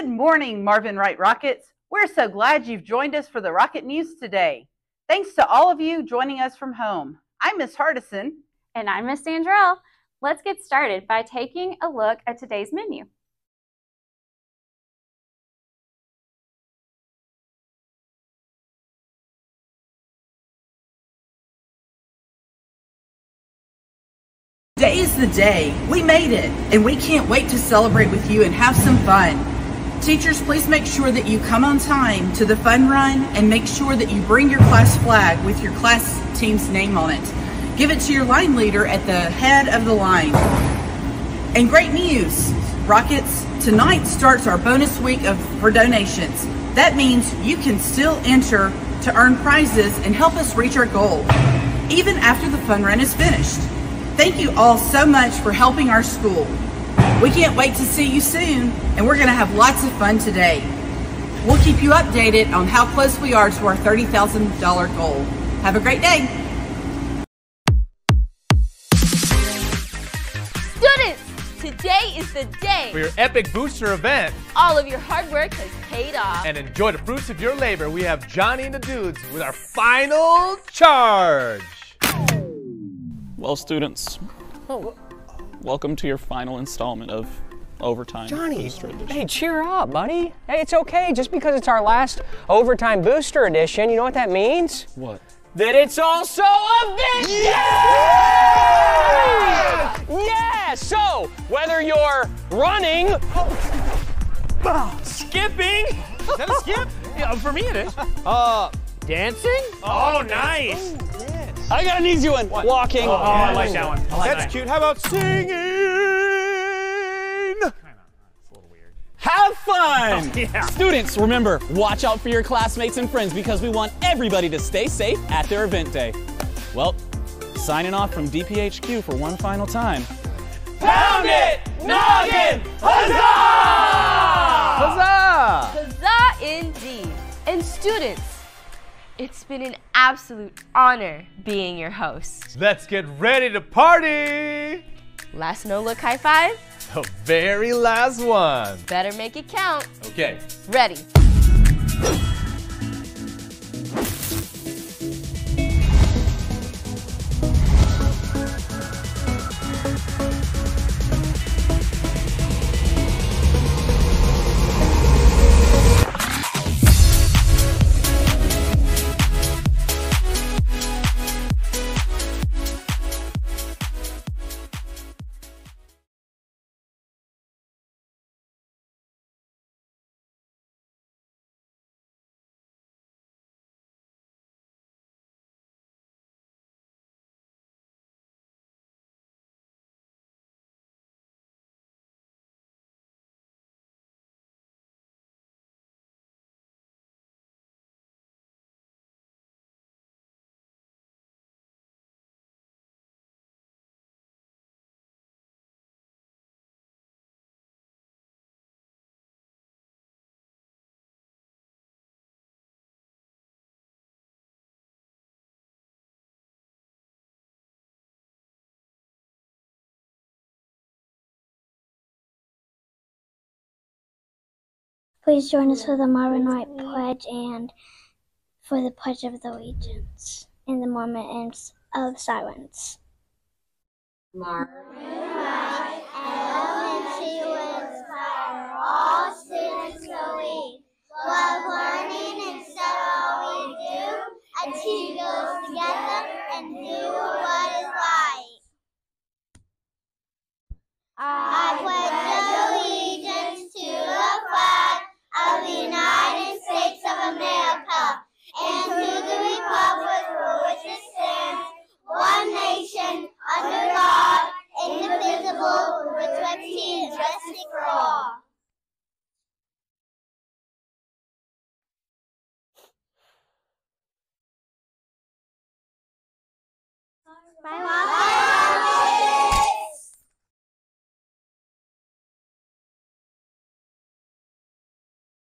Good morning, Marvin Wright Rockets. We're so glad you've joined us for the Rocket News today. Thanks to all of you joining us from home. I'm Miss Hardison. And I'm Miss Sandrell. Let's get started by taking a look at today's menu. Today is the day. We made it, and we can't wait to celebrate with you and have some fun. Teachers, please make sure that you come on time to the fun run and make sure that you bring your class flag with your class team's name on it. Give it to your line leader at the head of the line. And great news, Rockets, tonight starts our bonus week of for donations. That means you can still enter to earn prizes and help us reach our goal, even after the fun run is finished. Thank you all so much for helping our school. We can't wait to see you soon, and we're going to have lots of fun today. We'll keep you updated on how close we are to our $30,000 goal. Have a great day. Students, today is the day. For your epic booster event. All of your hard work has paid off. And enjoy the fruits of your labor. We have Johnny and the dudes with our final charge. Well, students, Oh, welcome to your final installment of Overtime Johnny, Booster Edition. hey, cheer up, buddy. Hey, it's okay. Just because it's our last Overtime Booster Edition, you know what that means? What? That it's also a victory! Yeah! So, whether you're running, skipping, Is that a skip? yeah, for me it is. uh, dancing, Oh, nice. I got an easy one. Walking. Oh, I like that one. Like That's that. cute. How about singing? It's a little weird. Have fun! Yeah. Students, remember, watch out for your classmates and friends because we want everybody to stay safe at their event day. Well, signing off from DPHQ for one final time. pound it, noggin, huzzah! Huzzah! Huzzah indeed. And students, it's been an absolute honor being your host. Let's get ready to party. Last no look high five? The very last one. Better make it count. Okay. Ready. Please join us for the Marvin Wright Pledge and for the Pledge of the Allegiance in the moments of silence. Marvin Wright Elementary will inspire all students to lead, love learning instead of all we do, achieve goals together, and do what is right. I